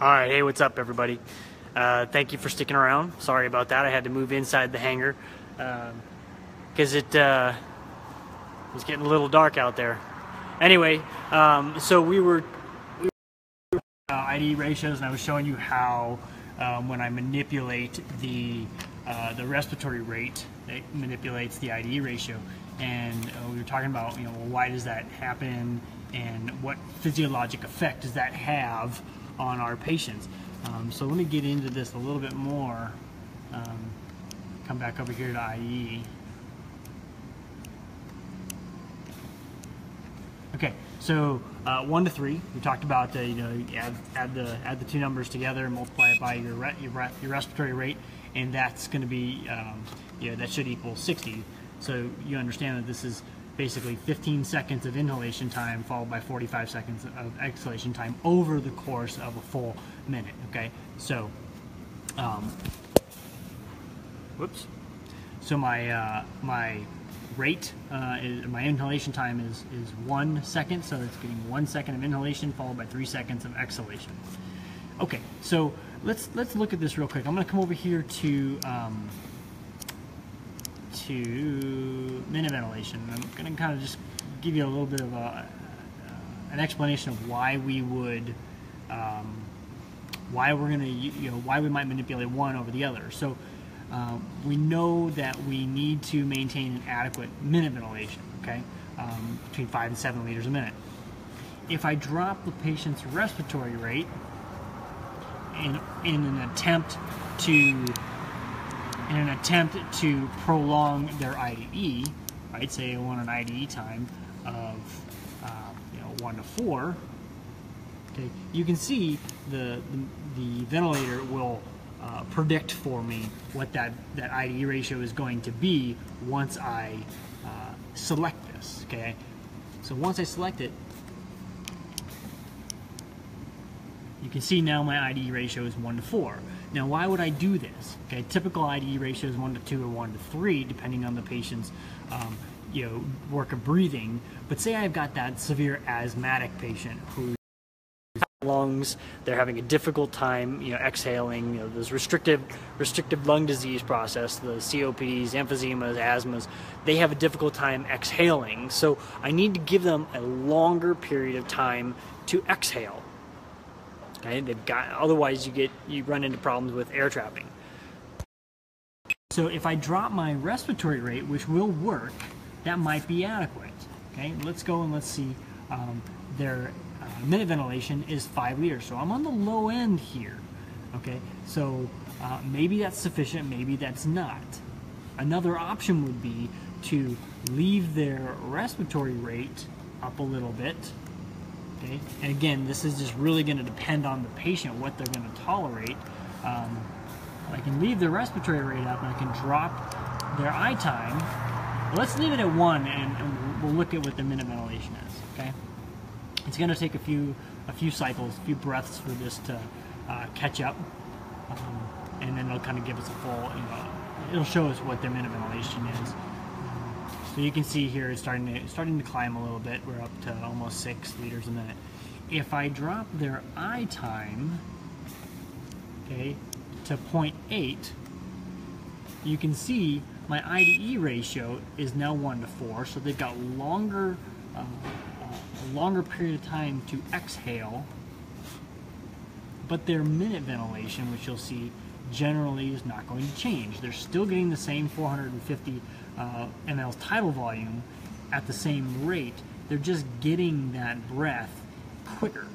All right, hey, what's up, everybody? Uh, thank you for sticking around. Sorry about that. I had to move inside the hangar because um, it uh, was getting a little dark out there. Anyway, um, so we were, we were uh, I:E ratios, and I was showing you how um, when I manipulate the uh, the respiratory rate, it manipulates the I:E ratio. And uh, we were talking about, you know, well, why does that happen, and what physiologic effect does that have on our patients. Um, so let me get into this a little bit more. Um, come back over here to IE. Okay, so uh, one to three, we talked about uh, you know add, add the add the two numbers together and multiply it by your re your, re your respiratory rate, and that's going to be um, that should equal 60. So you understand that this is basically 15 seconds of inhalation time followed by 45 seconds of exhalation time over the course of a full minute. Okay, so um, whoops. So my uh, my rate uh, is my inhalation time is is one second, so it's getting one second of inhalation followed by three seconds of exhalation. Okay, so let's let's look at this real quick. I'm going to come over here to um, to minute ventilation. I'm going to kind of just give you a little bit of a, uh, an explanation of why we would, um, why we're going to, you know, why we might manipulate one over the other. So uh, we know that we need to maintain an adequate minute ventilation, okay, um, between five and seven liters a minute. If I drop the patient's respiratory rate in, in an attempt to in an attempt to prolong their I:E, right? Say I want an I:E time of uh, you know one to four. Okay, you can see the the, the ventilator will uh, predict for me what that that I:E ratio is going to be once I uh, select this. Okay, so once I select it, you can see now my I:E ratio is 1 to 4. Now, why would I do this? Okay, typical I:E ratio is 1 to 2 or 1 to 3, depending on the patient's um, you know, work of breathing. But say I've got that severe asthmatic patient who lungs they're having a difficult time you know exhaling you know this restrictive restrictive lung disease process the COPDs emphysemas asthmas they have a difficult time exhaling so I need to give them a longer period of time to exhale Okay, they've got otherwise you get you run into problems with air trapping. So if I drop my respiratory rate, which will work, that might be adequate. Okay, let's go and let's see. Um, their uh, minute ventilation is five liters, so I'm on the low end here. Okay, so uh, maybe that's sufficient, maybe that's not. Another option would be to leave their respiratory rate up a little bit Okay, and again, this is just really going to depend on the patient what they're going to tolerate. Um, I can leave the respiratory rate up, and I can drop their eye time. Let's leave it at one, and, and, we'll look at what the minute ventilation is. Okay, it's going to take a few a few cycles, a few breaths for this to uh, catch up, um, and then it'll kind of give us a full. You know, it'll show us what their minute ventilation is. So you can see here it's starting to starting to climb a little bit. We're up to almost six liters a minute. If I drop their I time, okay, to 0.8, you can see my I:E ratio is now one to four. So they've got longer, uh, uh, a longer period of time to exhale. But their minute ventilation, which you'll see generally is not going to change. They're still getting the same 450 uh, mL's tidal volume at the same rate. They're just getting that breath quicker.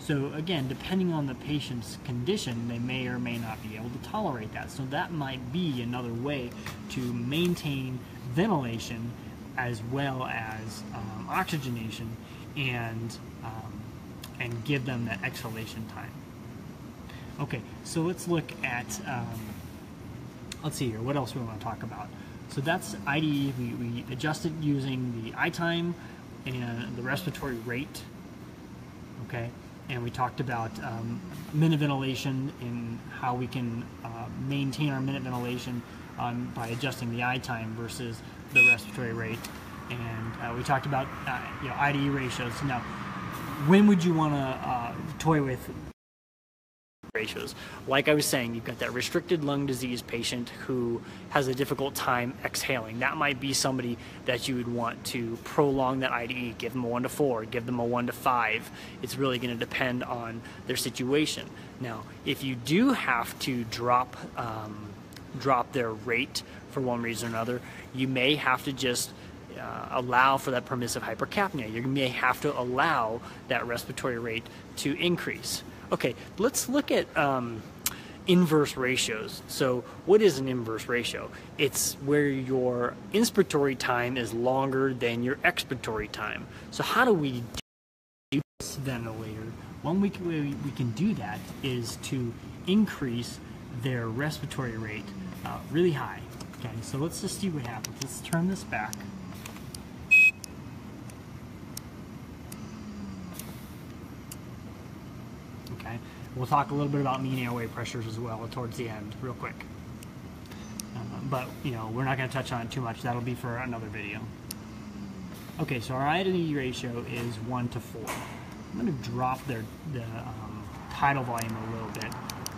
So again, depending on the patient's condition, they may or may not be able to tolerate that. So that might be another way to maintain ventilation as well as um, oxygenation and um, and give them that exhalation time. Okay, so let's look at, um, let's see here, what else we want to talk about. So that's I:E, we, we adjust it using the I time and the respiratory rate, okay? And we talked about um, minute ventilation and how we can uh, maintain our minute ventilation um, by adjusting the I time versus the respiratory rate. And uh, we talked about uh, you know, I:E ratios. Now, when would you want to uh, toy with ratios. Like I was saying, you've got that restricted lung disease patient who has a difficult time exhaling. That might be somebody that you would want to prolong that I:E, give them a 1 to 4, give them a 1 to 5. It's really going to depend on their situation. Now, if you do have to drop um, drop their rate for one reason or another, you may have to just uh, allow for that permissive hypercapnia. You may have to allow that respiratory rate to increase. Okay, let's look at um, inverse ratios. So what is an inverse ratio? It's where your inspiratory time is longer than your expiratory time. So how do we do this ventilator? One way we can do that is to increase their respiratory rate uh, really high. Okay, so let's just see what happens. Let's turn this back. Okay, we'll talk a little bit about mean airway pressures as well towards the end, real quick. Uh, but, you know, we're not going to touch on it too much. That'll be for another video. Okay, so our I:E ratio is 1 to 4. I'm going to drop their, the um, tidal volume a little bit.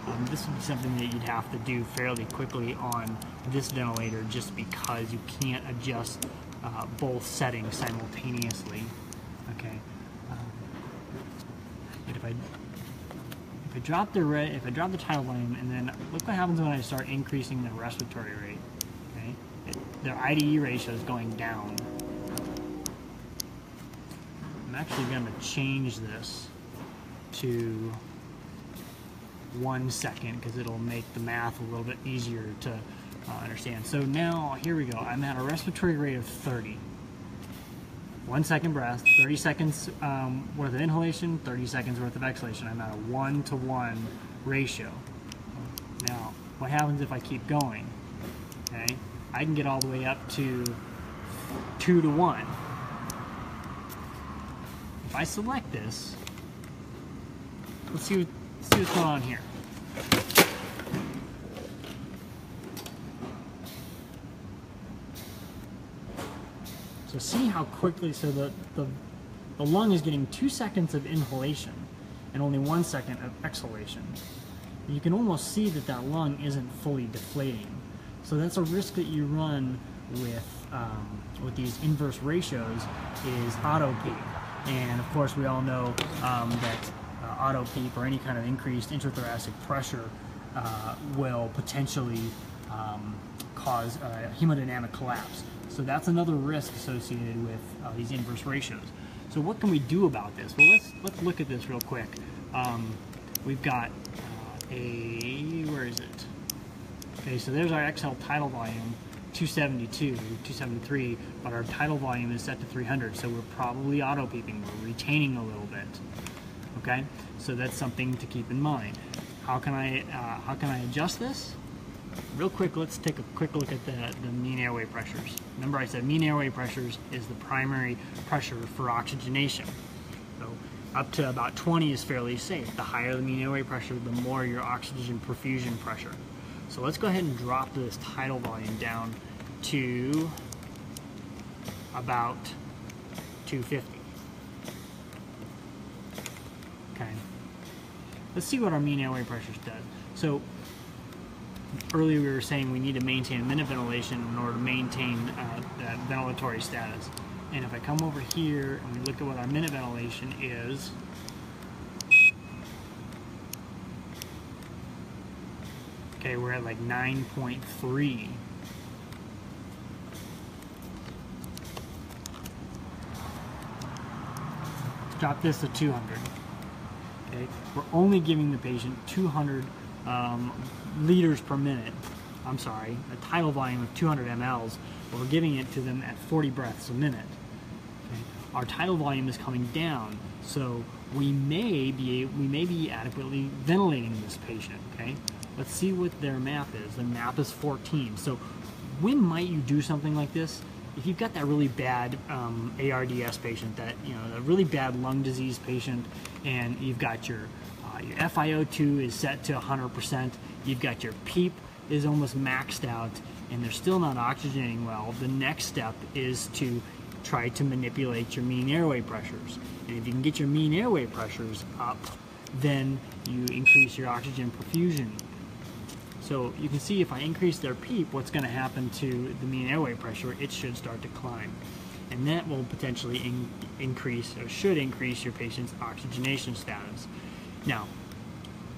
Um, this would be something that you'd have to do fairly quickly on this ventilator just because you can't adjust uh, both settings simultaneously. Okay. Um, if I if I drop the if I drop the tidal volume and then look what happens when I start increasing the respiratory rate. Okay, it, their I:E ratio is going down. I'm actually going to change this to one second because it'll make the math a little bit easier to uh, understand. So now, here we go. I'm at a respiratory rate of 30. One second breath, 30 seconds um, worth of inhalation, 30 seconds worth of exhalation. I'm at a one to one ratio. Now, what happens if I keep going? Okay, I can get all the way up to two to one. If I select this, let's see what see what's going on here. So see how quickly, so the, the, the lung is getting two seconds of inhalation and only one second of exhalation. You can almost see that that lung isn't fully deflating. So that's a risk that you run with, um, with these inverse ratios is auto. And of course we all know um, that auto PEEP or any kind of increased intrathoracic pressure uh, will potentially um, cause hemodynamic collapse. So that's another risk associated with uh, these inverse ratios. So what can we do about this? Well, let's let's look at this real quick. Um, we've got uh, a where is it? Okay, so there's our exhale tidal volume, 272, 273, but our tidal volume is set to 300, so we're probably auto peeping. We're retaining a little bit. Okay, so that's something to keep in mind. How can I uh, how can I adjust this? Real quick, let's take a quick look at the, the mean airway pressures. Remember I said mean airway pressures is the primary pressure for oxygenation. So up to about 20 is fairly safe. The higher the mean airway pressure, the more your oxygen perfusion pressure. So let's go ahead and drop this tidal volume down to about 250. Okay. Let's see what our mean airway pressures does. So earlier we were saying we need to maintain minute ventilation in order to maintain uh, that ventilatory status. And if I come over here and we look at what our minute ventilation is, okay, we're at like 9.3. Drop this to 200. Okay, we're only giving the patient 200 um, liters per minute. I'm sorry, a tidal volume of 200 mLs, but we're giving it to them at 40 breaths a minute. Okay? Our tidal volume is coming down, so we may be we may be adequately ventilating this patient. Okay, let's see what their MAP is. Their MAP is 14. So when might you do something like this? if you've got that really bad um, ARDS patient, that you know, a really bad lung disease patient, and you've got your your FiO2 is set to 100%, you've got your PEEP is almost maxed out, and they're still not oxygenating well. The next step is to try to manipulate your mean airway pressures, and if you can get your mean airway pressures up, then you increase your oxygen perfusion. So you can see if I increase their PEEP, what's going to happen to the mean airway pressure? It should start to climb. And that will potentially in increase or should increase your patient's oxygenation status. Now,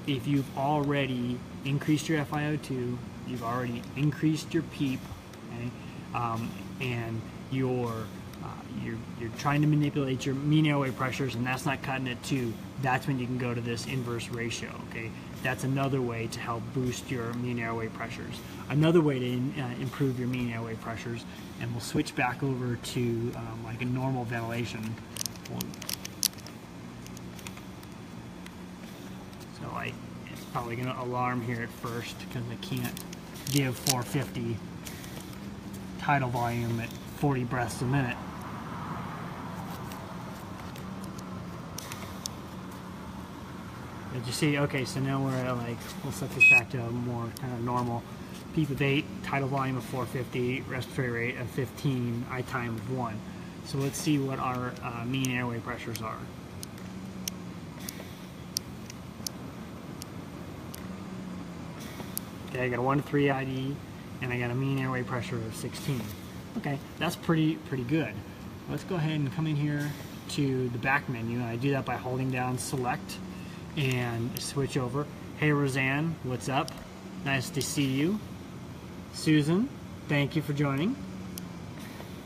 if you've already increased your FiO2, you've already increased your PEEP, okay, um, and your uh, you're, you're trying to manipulate your mean airway pressures and that's not cutting it too, that's when you can go to this inverse ratio, okay? That's another way to help boost your mean airway pressures. Another way to in, uh, improve your mean airway pressures, and we'll switch back over to um, like a normal ventilation. So I, probably gonna alarm here at first because I can't give 450 tidal volume at 40 breaths a minute. Did you see? Okay, so now we're at like, we'll set this back to a more kind of normal. Peak of 8, tidal volume of 450, respiratory rate of 15, I time of 1. So let's see what our uh, mean airway pressures are. Okay, I got a 1 to 3 ID, and I got a mean airway pressure of 16. Okay, that's pretty pretty good. Let's go ahead and come in here to the back menu, and I do that by holding down select and switch over. Hey Roseanne, what's up? Nice to see you. Susan, thank you for joining.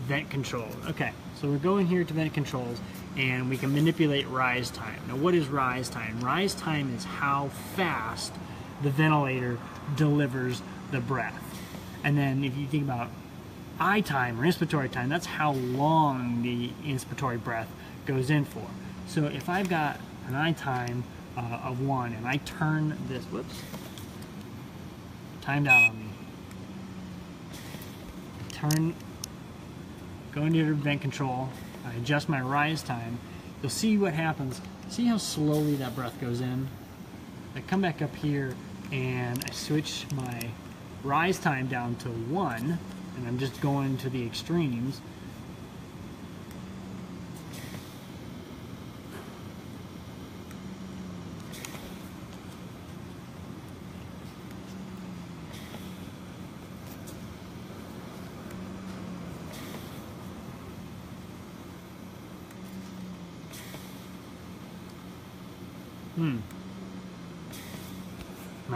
Vent control. Okay, so we're going here to vent controls and we can manipulate rise time. Now what is rise time? Rise time is how fast the ventilator delivers the breath. And then if you think about I time or inspiratory time, that's how long the inspiratory breath goes in for. So if I've got an I time uh, of one and I turn this, whoops, timed out on me. Turn, go into your vent control, I adjust my rise time, you'll see what happens. See how slowly that breath goes in? I come back up here and I switch my rise time down to one and I'm just going to the extremes. Hmm.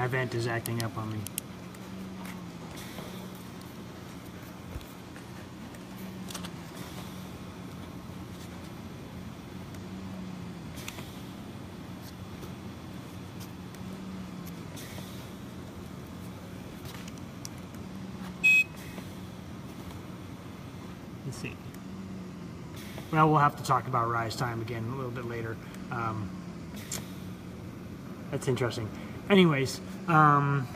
My vent is acting up on me. Let's see. Well, we'll have to talk about rise time again a little bit later. Um, that's interesting. Anyways, um,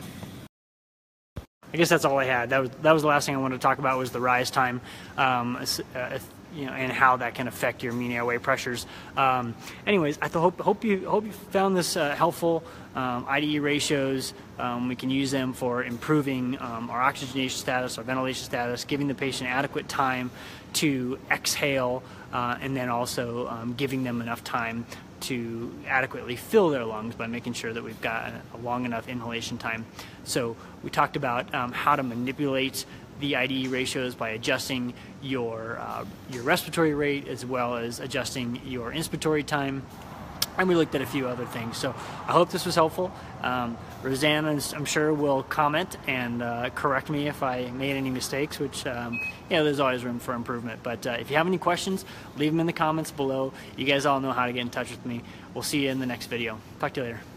I guess that's all I had. That was that was the last thing I wanted to talk about was the rise time, um, uh, you know, and how that can affect your mean airway pressures. Um, anyways, I hope hope you hope you found this uh, helpful. Um, I:E ratios, um, we can use them for improving um, our oxygenation status, our ventilation status, giving the patient adequate time to exhale, uh, and then also um, giving them enough time to adequately fill their lungs by making sure that we've got a, long enough inhalation time. So we talked about um, how to manipulate the I:E ratios by adjusting your, uh, your respiratory rate as well as adjusting your inspiratory time and we looked at a few other things. So I hope this was helpful. Um, Rosanna, I'm sure, will comment and uh, correct me if I made any mistakes, which, um, yeah, there's always room for improvement. But uh, if you have any questions, leave them in the comments below. You guys all know how to get in touch with me. We'll see you in the next video. Talk to you later.